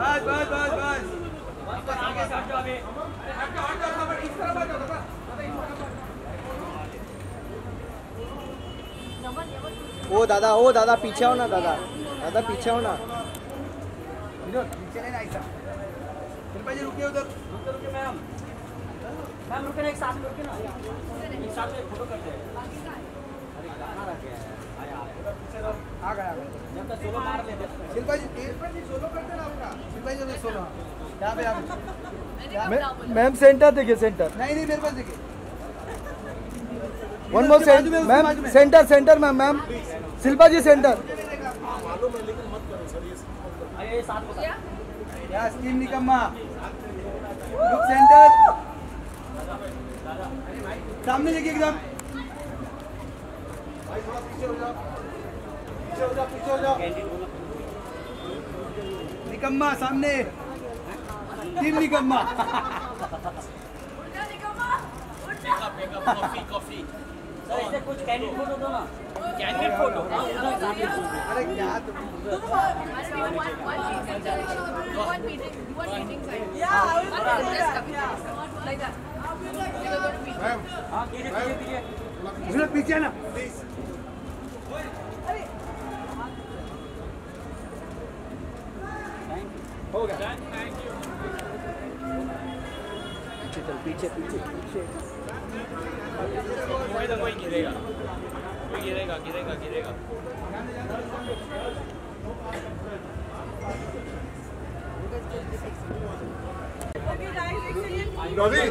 बस बस बस बस। बस आगे अभी अरे इस तरफ़ ओ दादा ओ दादा पीछे हो ना दादा। दादा पीछे हो ना। पीछे नहीं कृपया जी रुकिए उधर। मैम। मैम एक साथ ना। एक साथ में फ़ोटो करते हैं। अरे गाना आ गया जब तक सोलो मार लेते जी सोलो करते ना। मैम सेंटर देखिए सेंटर नहीं नहीं मेरे पास देखिए वन मोर उसके ma'am centre centre ma'am ma'am. Shilpa ji centre scheme निकम्मा लुक सेंटर सामने देखिए एकदम। पीछे हो जाओ। पीछे हो जाओ पीछे हो जाओ। निकम्मा सामने। टीम निकम्मा। कुछ कैंडिड फ़ोटो दो ना। कैंडिड फ़ोटो अरे क्या तुम हाँ कीजिए कीजिए कीजिए उसने पीछे ना? हो गया पीछे चल पीछे पीछे पीछे। कोई ना कोई गिरेगा। कोई गिरेगा गिरेगा गिरेगा। रवि